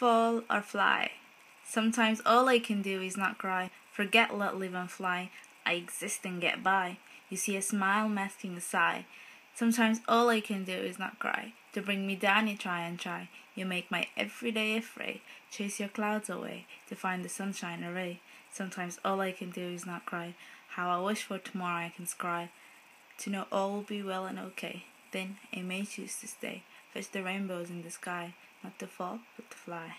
fall or fly. Sometimes all I can do is not cry, forget, let live and fly. I exist and get by. You see a smile masking a sigh. Sometimes all I can do is not cry. To bring me down you try and try. You make my everyday a fray. Chase your clouds away to find the sunshine array. Sometimes all I can do is not cry. How I wish for tomorrow I can scry. To know all will be well and okay. Then I may choose to stay. Fetch the rainbows in the sky. Not to fall, but to fly.